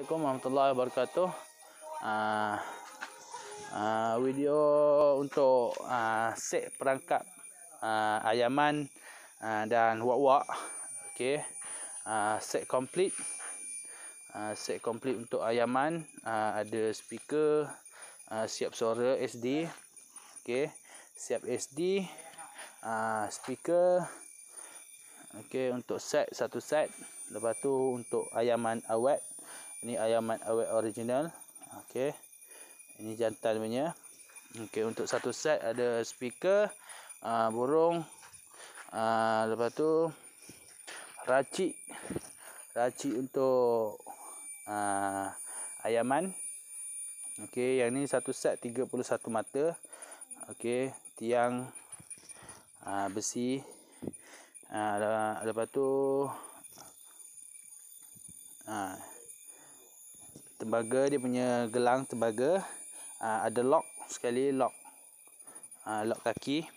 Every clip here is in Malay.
Assalamualaikum warahmatullahi wabarakatuh. Uh, uh, video untuk uh, set perangkap uh, ayaman uh, dan wak-wak. Okey. Uh, set complete. Uh, set complete untuk ayaman uh, ada speaker uh, siap suara SD. Okey. Siap SD. Uh, speaker Okey untuk set satu set. Lepas tu untuk ayaman awet ini ayaman awet original. Okey. Ini jantan punya. Okey, untuk satu set ada speaker, uh, burung. Uh, lepas tu racik. Racik untuk uh, ayaman. Okey, yang ni satu set 31 mata. Okey, tiang uh, besi. Uh, lepas tu uh, tembaga dia punya gelang tembaga uh, ada lock sekali lock uh, lock kaki.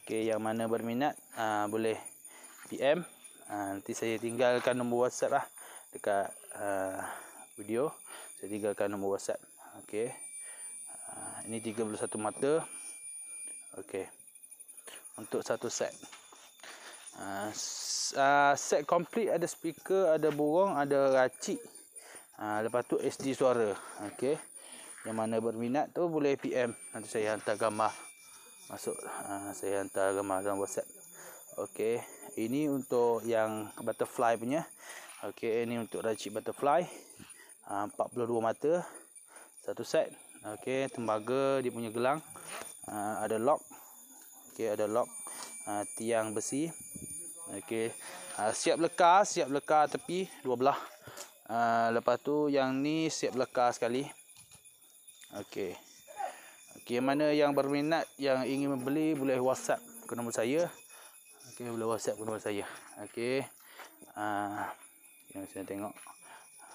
Okey yang mana berminat uh, boleh PM uh, nanti saya tinggalkan nombor WhatsApp lah dekat uh, video. Saya tinggalkan nombor WhatsApp. Okey uh, ini 31 mata. Okey untuk satu set. Uh, uh, set complete ada speaker ada burung ada racik Ha, lepas tu SD suara. Okey. Yang mana berminat tu boleh PM. Nanti saya hantar gambar. Masuk. Ha, saya hantar gambar dalam WhatsApp. Okey. Ini untuk yang butterfly punya. Okey. Ini untuk racik butterfly. Ha, 42 mata. Satu set. Okey. Tembaga dia punya gelang. Ha, ada lock. Okey. Ada lock. Ha, tiang besi. Okey. Ha, siap lekar. Siap lekar tepi. Dua belah. Uh, lepas tu yang ni siap lekar sekali. Okey. Okey, mana yang berminat yang ingin membeli boleh WhatsApp ke nombor saya. Okey, boleh WhatsApp ke nombor saya. Okey. Ah, uh, saya tengok.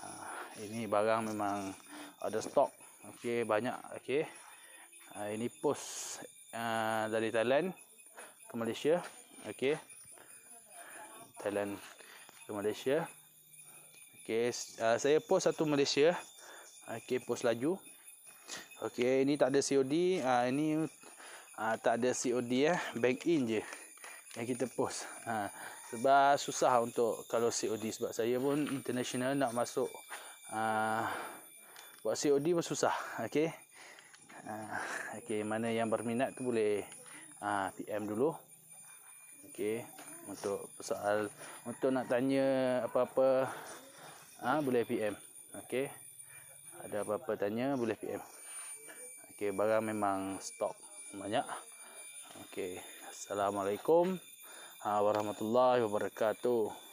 Uh, ini barang memang ada stok. Okey, banyak. Okey. Uh, ini post uh, dari Thailand ke Malaysia. Okey. Thailand ke Malaysia. Okey, uh, saya post satu Malaysia. Okey, post laju. Okey, ini tak ada COD. Uh, ini uh, tak ada COD ya, bank in je yang kita post. Uh, sebab susah untuk kalau COD sebab saya pun international nak masuk uh, buat COD pun susah. Okey. Uh, okey, mana yang berminat tu boleh uh, PM dulu. Okey, untuk soal untuk nak tanya apa-apa ha, boleh PM okey. Ada apa-apa tanya boleh PM okey barang memang stok banyak. Okey assalamualaikum. Ha, warahmatullahi wabarakatuh